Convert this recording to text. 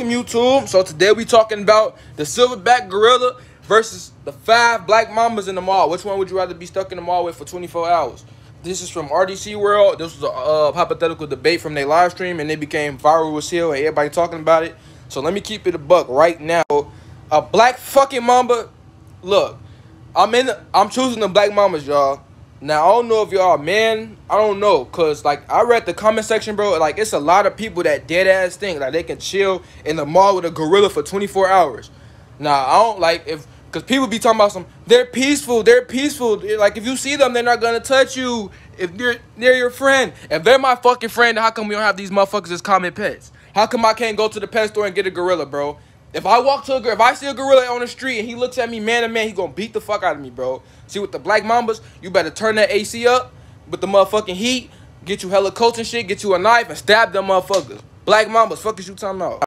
Welcome YouTube. So today we talking about the silverback gorilla versus the five black mambas in the mall. Which one would you rather be stuck in the mall with for 24 hours? This is from RDC World. This was a uh, hypothetical debate from their live stream, and they became viral as hell. And everybody talking about it. So let me keep it a buck right now. A black fucking mamba. Look, I'm in. The, I'm choosing the black mambas, y'all. Now I don't know if y'all men. I don't know, cause like I read the comment section, bro. Like it's a lot of people that dead ass think like they can chill in the mall with a gorilla for 24 hours. Now I don't like if cause people be talking about some. They're peaceful. They're peaceful. Like if you see them, they're not gonna touch you. If they're they're your friend. If they're my fucking friend, how come we don't have these motherfuckers as common pets? How come I can't go to the pet store and get a gorilla, bro? If I walk to a girl, if I see a gorilla on the street and he looks at me man to man, he gonna beat the fuck out of me, bro. See with the black mambas, you better turn that AC up with the motherfucking heat, get you hella coats and shit, get you a knife and stab them motherfuckers. Black mambas, fuck is you talking about?